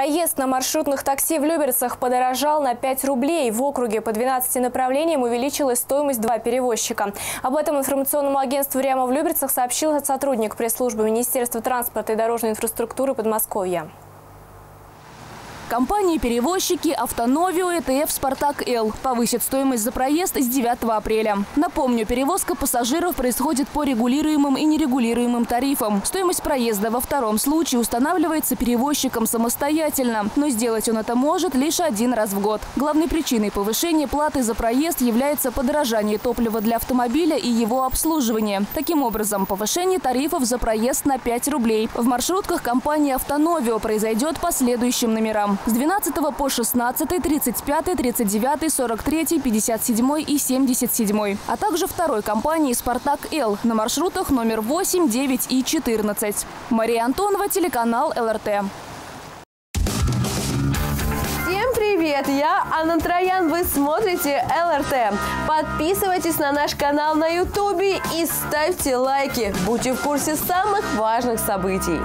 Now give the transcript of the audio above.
Проезд на маршрутных такси в Люберцах подорожал на 5 рублей. В округе по 12 направлениям увеличилась стоимость два перевозчика. Об этом информационному агентству «Ряма» в Люберцах сообщил сотрудник пресс-службы Министерства транспорта и дорожной инфраструктуры Подмосковья. Компании-перевозчики «Автоновио» и ТФ «Спартак-Л» повысят стоимость за проезд с 9 апреля. Напомню, перевозка пассажиров происходит по регулируемым и нерегулируемым тарифам. Стоимость проезда во втором случае устанавливается перевозчиком самостоятельно, но сделать он это может лишь один раз в год. Главной причиной повышения платы за проезд является подорожание топлива для автомобиля и его обслуживание. Таким образом, повышение тарифов за проезд на 5 рублей. В маршрутках компании «Автоновио» произойдет по следующим номерам. С 12 по 16, 35, 39, 43, 57 и 77. А также второй компании «Спартак-Л» на маршрутах номер 8, 9 и 14. Мария Антонова, телеканал ЛРТ. Всем привет! Я Анна Троян, вы смотрите ЛРТ. Подписывайтесь на наш канал на Ютубе и ставьте лайки. Будьте в курсе самых важных событий.